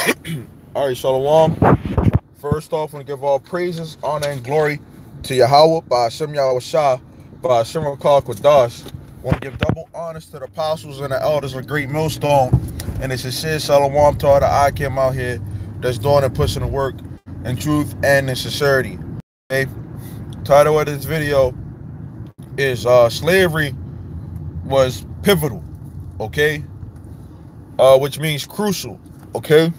All right, Shalom. First off, I want to give all praises, honor, and glory to Yahweh by Hashem Yahweh by Hashem. I want to give double honors to the apostles and the elders of Great Millstone. And it's a shit Shalom to all the I came out here that's doing and pushing the work in truth and in sincerity. Okay. Title of this video is uh, Slavery was pivotal. Okay. Uh, which means crucial. Okay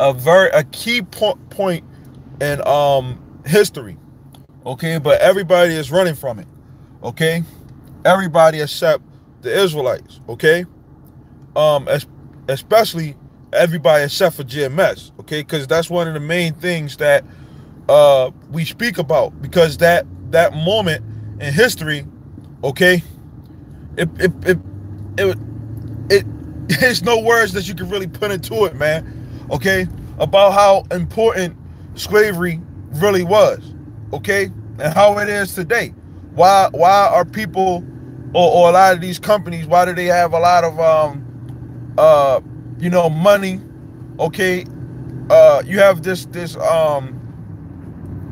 a very a key point in um history okay? But everybody is running from it okay? Everybody except the israelites okay? Um especially everybody except for gms okay? Because that's one of the main things that uh we speak about because that that moment in history okay? It it it it, it there's no words that you can really put into it man okay, about how important slavery really was, okay, and how it is today. Why why are people or, or a lot of these companies, why do they have a lot of um uh you know money? Okay, uh you have this this um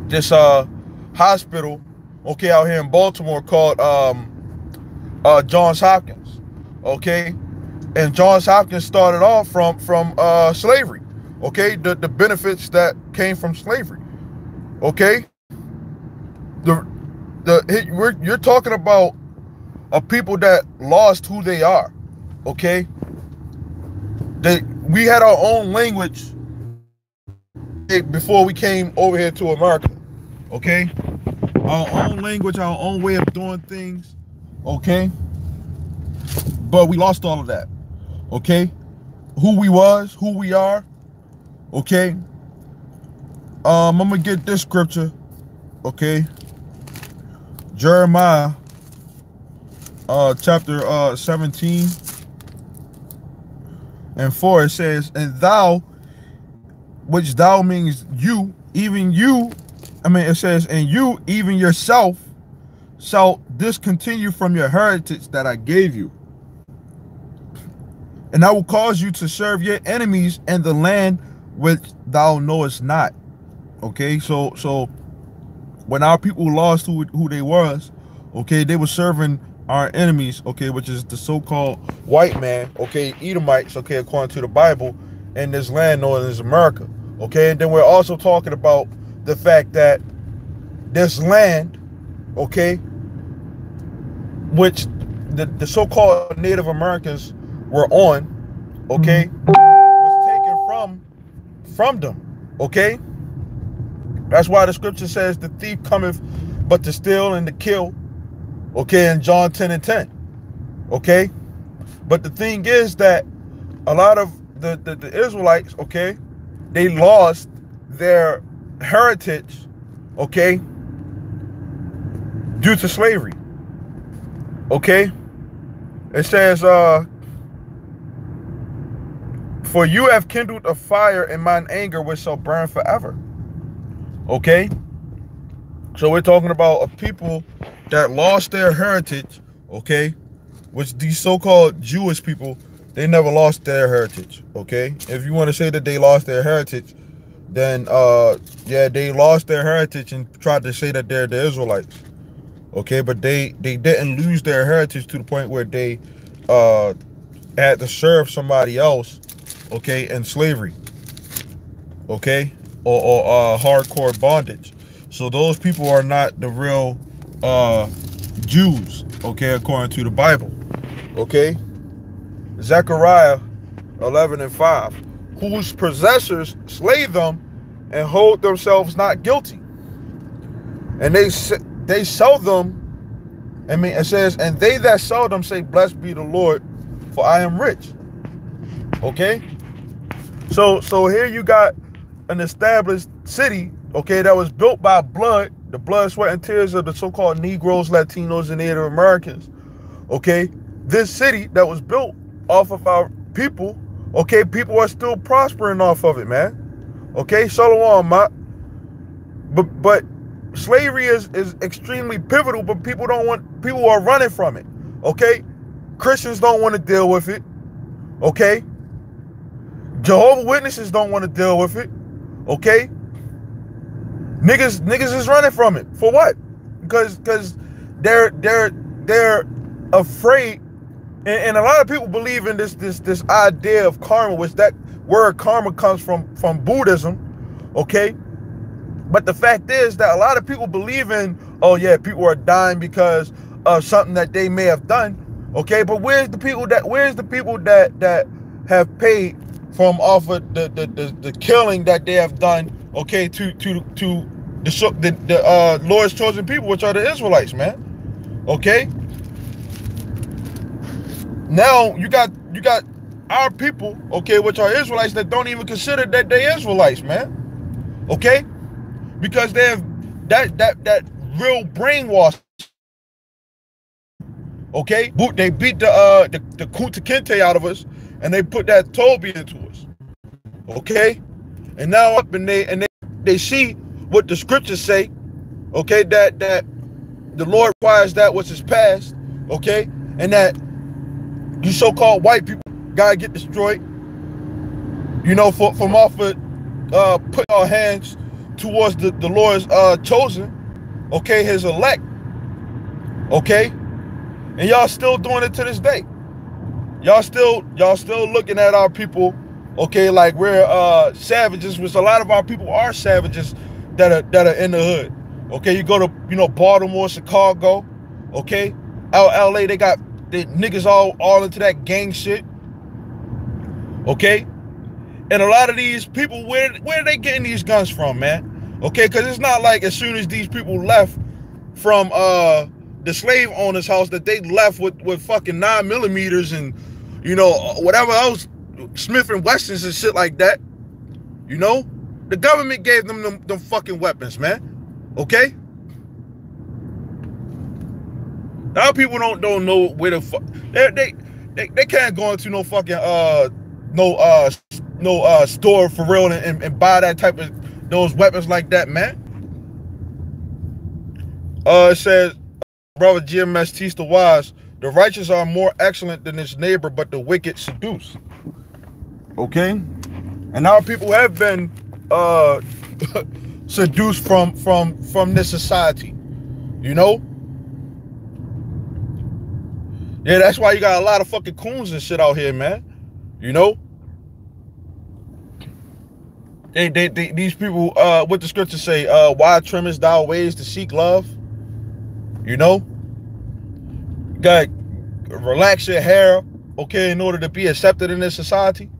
this uh hospital okay out here in Baltimore called um uh Johns Hopkins okay and Johns Hopkins started off from from uh slavery okay the, the benefits that came from slavery. Okay? The the we're, you're talking about a people that lost who they are. Okay? They we had our own language before we came over here to america. Okay? Our own language our own way of doing things. Okay? But we lost all of that. Okay? Who we was who we are Okay. Um, I'm gonna get this scripture. Okay. Jeremiah uh chapter uh 17 and 4 it says, And thou, which thou means you, even you, I mean it says, and you, even yourself, shall discontinue from your heritage that I gave you. And I will cause you to serve your enemies and the land which thou knowest not. Okay, so so when our people lost who who they was, okay, they were serving our enemies, okay, which is the so-called white man, okay, Edomites, okay, according to the Bible, in this land known as America. Okay, and then we're also talking about the fact that this land, okay, which the, the so-called Native Americans were on, okay, mm -hmm from them. Okay? That's why the scripture says the thief cometh but to steal and to kill. Okay, in John 10 and 10. Okay? But the thing is that a lot of the, the, the Israelites, okay, they lost their heritage, okay, due to slavery. Okay? It says, uh, for you have kindled a fire in mine anger which shall burn forever. Okay? So we're talking about a people that lost their heritage, okay? Which these so-called Jewish people, they never lost their heritage, okay? If you want to say that they lost their heritage, then uh yeah, they lost their heritage and tried to say that they're the Israelites. Okay, but they they didn't lose their heritage to the point where they uh had to serve somebody else okay, and slavery, okay, or, or uh, hardcore bondage. So those people are not the real uh, Jews, okay, according to the Bible, okay. Zechariah 11 and 5, whose possessors slay them and hold themselves not guilty. And they they sell them, I mean, it says, and they that sell them say, blessed be the Lord, for I am rich. Okay? So so here you got an established city, okay, that was built by blood, the blood, sweat, and tears of the so-called Negroes, Latinos, and Native Americans. Okay, this city that was built off of our people, okay, people are still prospering off of it, man. Okay, Shalom, ma. But but slavery is is extremely pivotal, but people don't want people are running from it. Okay, Christians don't want to deal with it. Okay, Jehovah Witnesses don't want to deal with it. Okay? Niggas, niggas is running from it. For what? Because because they're they're they're afraid and, and, a lot of people believe in this this this idea of karma, which that word karma comes from from Buddhism, okay? But the fact is that a lot of people believe in, oh yeah, people are dying because of something that they may have done, okay? But where's the people that where's the people that that have paid from off of the the, the, the killing that they have done, okay, to to to the the, the uh, Lord's chosen people, which are the Israelites, man. Okay, now you got you got our people, okay, which are Israelites that don't even consider that they Israelites, man. Okay? Because they have that that that real brainwash. Okay? They beat the uh the, the Kunta Kinte out of us and they put that Toby into us. Okay? And now up and they and they, they see what the scriptures say, okay, that that the Lord requires that which is past, okay, and that you so-called white people gotta get destroyed. You know, for, from off of uh, put our hands towards the, the Lord's uh, chosen, okay, his elect, okay, and y'all still doing it to this day. Y'all still y'all still looking at our people, okay, like we're uh, savages, which a lot of our people are savages that are that are in the hood. Okay, you go to you know Baltimore, Chicago, okay, L LA, they got the niggas all all into that gang shit. Okay? And a lot of these people, where where are they getting these guns from, man? Okay, because it's not like as soon as these people left from uh the slave owner's house that they left with with fucking nine millimeters and you know whatever else Smith and Wessons and shit like that. You know, the government gave them them, them fucking weapons, man. Okay. Now people don't don't know where the fuck they, they they they can't go into no fucking uh no uh no uh store for real and, and, and buy that type of those weapons like that, man. Uh it says brother Jim Mestista Wise, the righteous are more excellent than his neighbor, but the wicked seduce. Okay? And our people have been uh seduced from from from this society. You know? Yeah, that's why you got a lot of fucking coons and shit out here, man. You know? They, they, they these people, uh, what the scripture say, uh, why trimmest thou ways to seek love? You know? Got relax your hair, okay, in order to be accepted in this society.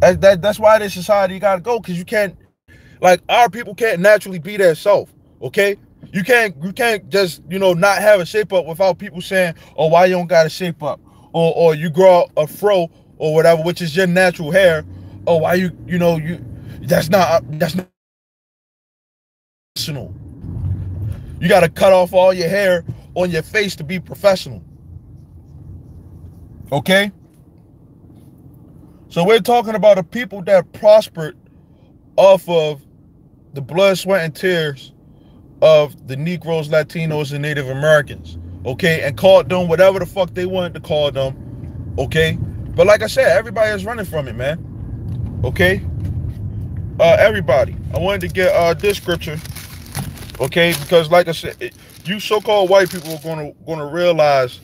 That, that that's why this society gotta go, because you can't like our people can't naturally be their self, okay? You can't you can't just you know not have a shape up without people saying, "Oh, why you don't got a shape up?" Or or you grow a fro or whatever, which is your natural hair. Oh, why you you know you that's not uh, that's not professional. You got to cut off all your hair on your face to be professional. Okay? So we're talking about the people that prospered off of the blood, sweat, and tears of the Negroes, Latinos, and Native Americans, okay, and called them whatever the fuck they wanted to call them, okay. But like I said, everybody is running from it, man. Okay. Uh, everybody. I wanted to get uh this scripture, okay, because like I said, you so-called white people are gonna gonna realize,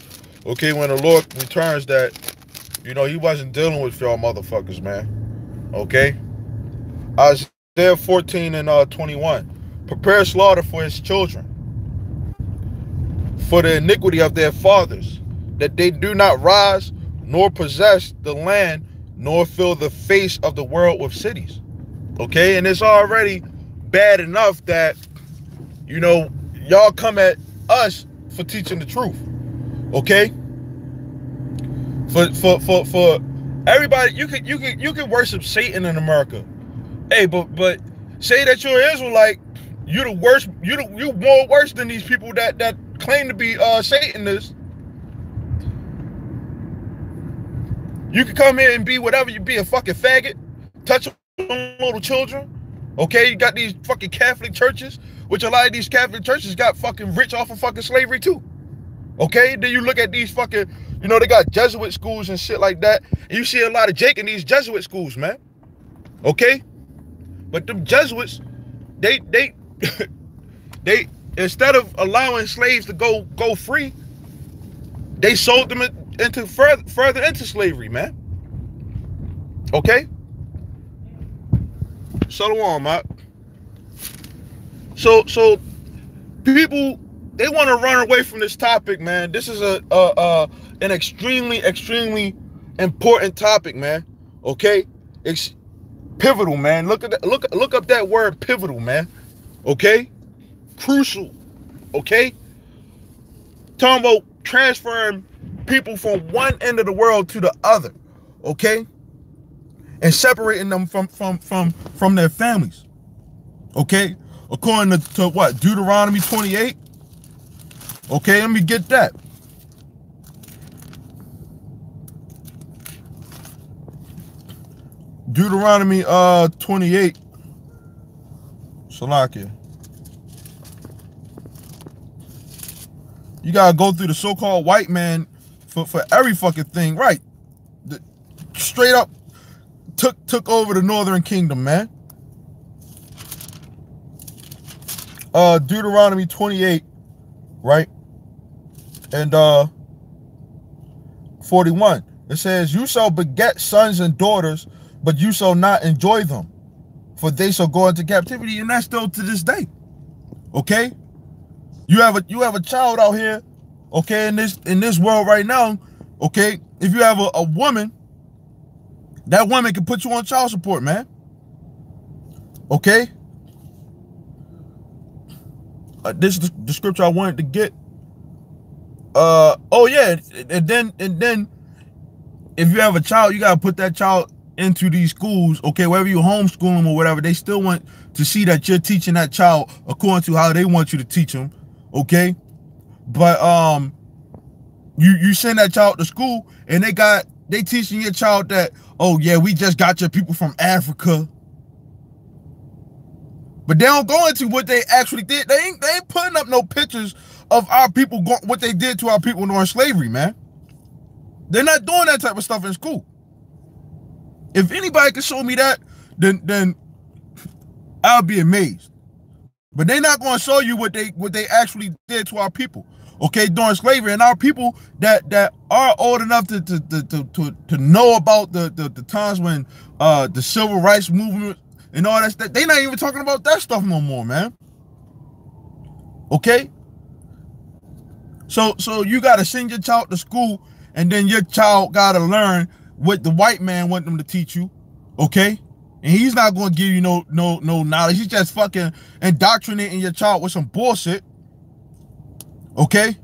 okay, when the Lord returns that, you know, He wasn't dealing with y'all motherfuckers, man. Okay. Isaiah 14 and uh 21 prepare slaughter for his children, for the iniquity of their fathers, that they do not rise nor possess the land, nor fill the face of the world with cities. Okay, and it's already bad enough that you know y'all come at us for teaching the truth. Okay? For for for for everybody, you can you can you can worship Satan in America. Hey, but but say that you're Israelite you're the worst. You the, you more worse than these people that that claim to be uh Satanists. You can come here and be whatever you be a fucking faggot, touch little children. Okay, you got these fucking Catholic churches, which a lot of these Catholic churches got fucking rich off of fucking slavery too. Okay, then you look at these fucking, You know, they got Jesuit schools and shit like that. You see a lot of Jake in these Jesuit schools, man. Okay? But them Jesuits, they they they instead of allowing slaves to go go free, they sold them into further further into slavery, man. Okay? Shalom, Matt. So so people they want to run away from this topic, man. This is a, a, a an extremely extremely important topic, man. Okay? It's pivotal, man. Look at that, look look up that word pivotal, man. Okay? Crucial. Okay? Talking about transferring people from one end of the world to the other. Okay? And separating them from from from from their families. Okay? According to, to what? Deuteronomy 28. Okay, let me get that. Deuteronomy uh 28. Salakia. You gotta go through the so-called white man for, for every fucking thing, right? The, straight up took took over the northern kingdom, man. Uh Deuteronomy 28, right? And uh 41. It says, You shall beget sons and daughters but you shall not enjoy them, for they shall go into captivity, and that's still to this day. Okay, you have a you have a child out here, okay, in this in this world right now. Okay, if you have a, a woman, that woman can put you on child support, man. Okay. Uh, this is the scripture I wanted to get. Uh oh yeah, and then and then if you have a child, you gotta put that child into these schools, okay, whether you homeschool them or whatever, they still want to see that you're teaching that child according to how they want you to teach them, okay? But um, you you send that child to school and they got they teaching your child that oh yeah we just got your people from Africa, but they don't go into what they actually did. They ain't they ain't putting up no pictures of our people going what they did to our people during slavery, man. They're not doing that type of stuff in school. If anybody can show me that, then then I'll be amazed. But they're not going to show you what they what they actually did to our people. Okay, during slavery, and our people that that are old enough to to to to, to know about the, the the times when uh the civil rights movement and all that stuff, they not even talking about that stuff no more, man. Okay. So so you gotta send your child to school, and then your child gotta learn what the white man want them to teach you, okay? And he's not to give you no no no knowledge. He's just fucking indoctrinating your child with some bullshit. Okay?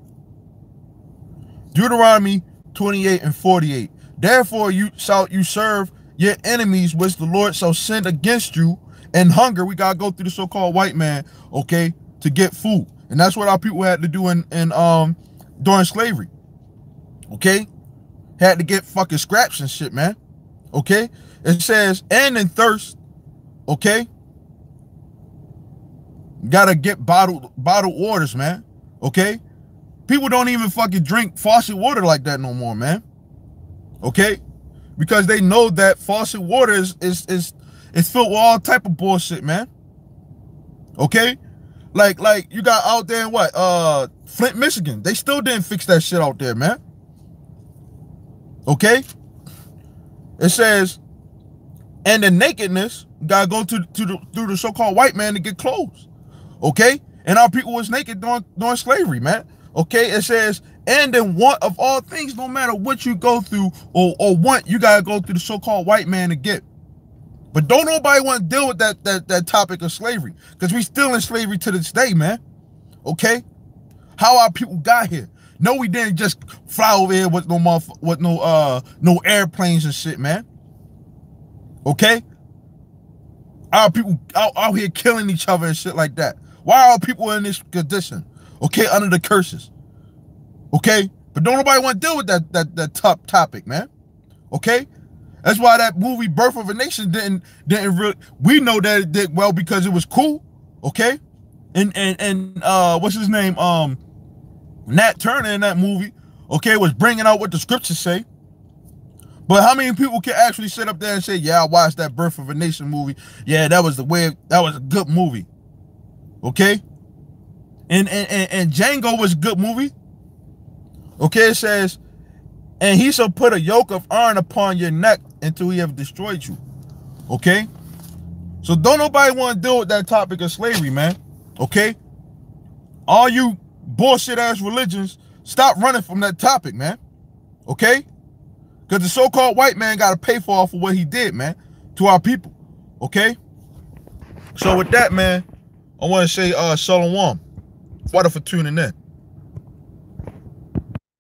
Deuteronomy 28 and 48. Therefore you shall you serve your enemies which the Lord shall send against you and hunger. We gotta go through the so-called white man, okay, to get food. And that's what our people had to do in, in um during slavery. Okay? had to get fucking scraps and shit, man. Okay? It says, and in thirst, okay? Gotta get bottled bottled waters, man. Okay? People don't even fucking drink faucet water like that no more, man. Okay? Because they know that faucet water is is is, is filled with all type of bullshit, man. Okay? Like like you got out there in what? Uh Flint, Michigan. They still didn't fix that shit out there, man. Okay? It says, and the nakedness gotta go to, to the through the so-called white man to get clothes. Okay? And our people was naked during, during slavery, man. Okay, it says, and in want of all things, no matter what you go through or, or want, you gotta go through the so-called white man to get. But don't nobody want to deal with that that that topic of slavery. Because we still in slavery to this day, man. Okay? How our people got here. No, we didn't just fly over here with no with no uh no airplanes and shit, man. Okay? Our people out, out here killing each other and shit like that. Why are people in this condition? Okay, under the curses. Okay? But don't nobody want to deal with that that that top topic, man. Okay? That's why that movie Birth of a Nation didn't didn't really we know that it did well because it was cool. Okay? And and and uh what's his name? Um Nat Turner in that movie, okay, was bringing out what the scriptures say. But how many people can actually sit up there and say, yeah, I watched that Birth of a Nation movie. Yeah, that was the way, that was a good movie. Okay? And, and, and, and Django was a good movie. Okay, it says, and he shall put a yoke of iron upon your neck until he have destroyed you. Okay? So don't nobody want to deal with that topic of slavery, man. Okay? All you bullshit ass religions, stop running from that topic, man. Okay? Because the so-called white man got to pay for all for what he did, man, to our people. Okay? So with that, man, I want to say uh Shalom. Water for tuning in.